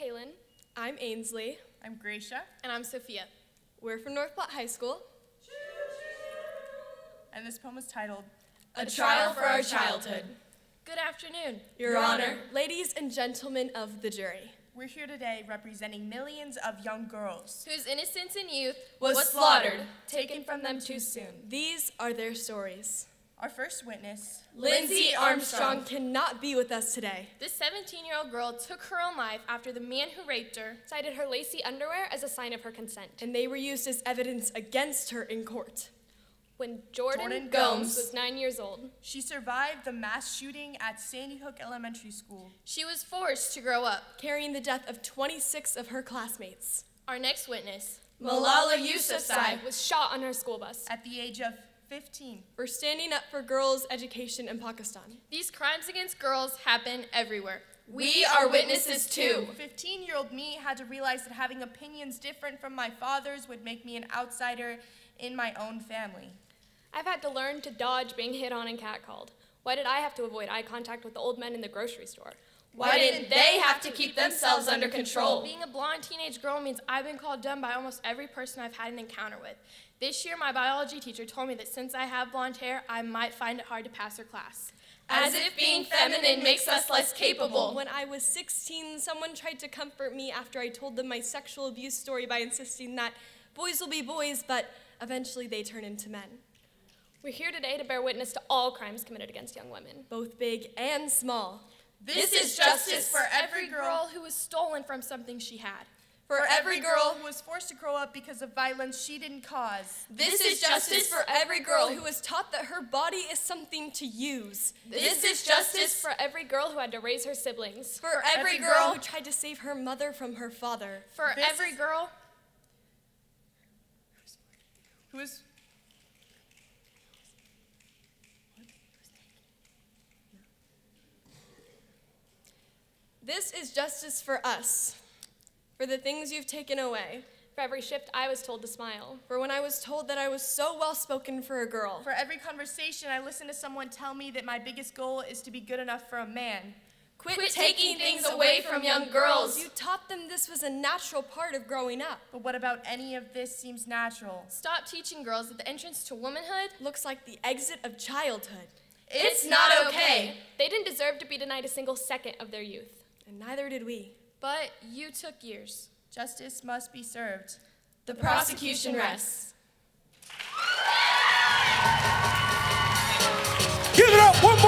Kaylin. I'm Ainsley. I'm Gracia, And I'm Sophia. We're from North Platte High School. and this poem is titled A Trial for Our Childhood. Good afternoon. Your Honor, ladies and gentlemen of the jury, We're here today representing millions of young girls. Whose innocence and youth Was slaughtered, taken from them too soon. these are their stories. Our first witness, Lindsay Armstrong cannot be with us today. This 17 year old girl took her own life after the man who raped her cited her lacy underwear as a sign of her consent. And they were used as evidence against her in court. When Jordan, Jordan Gomes Gomes. was nine years old, she survived the mass shooting at Sandy Hook Elementary School. she was forced to grow up. Carrying the death of 26 of her classmates. Our next witness, Malala Yousafzai was shot on her school bus. At the age of 15, for standing up for girls' education in Pakistan. These crimes against girls happen everywhere. We are witnesses too. 15 year old me had to realize that having opinions different from my father's would make me an outsider in my own family. I've had to learn to dodge being hit on and catcalled. Why did I have to avoid eye contact with the old men in the grocery store? Why didn't they have to keep themselves under control? Being a blonde teenage girl means I've been called dumb by almost every person I've had an encounter with. This year, my biology teacher told me that since I have blonde hair, I might find it hard to pass her class. As if being feminine makes us less capable. When I was 16, someone tried to comfort me after I told them my sexual abuse story by insisting that boys will be boys, but eventually they turn into men, We're here today to bear witness to all crimes committed against young women. both big and small. This, is justice for every girl, who was stolen from something she had. For every girl, who was forced to grow up because of violence she didn't cause. this is justice for every girl who was taught that her body is something to use. This is justice for every girl who had to raise her siblings. for every girl who tried to save her mother from her father. For every girl Who is This is justice for us, for the things you've taken away. For every shift I was told to smile. For when I was told that I was so well spoken for a girl. For every conversation, I listened to someone tell me that my biggest goal is to be good enough for a man. Quit, Quit taking things away from young girls. You taught them this was a natural part of growing up. But what about any of this seems natural? Stop teaching girls that the entrance to womanhood Looks like the exit of childhood. It's not okay. They didn't deserve to be denied a single second of their youth. And neither did we. But you took years. Justice must be served. The prosecution rests. Give it up one more.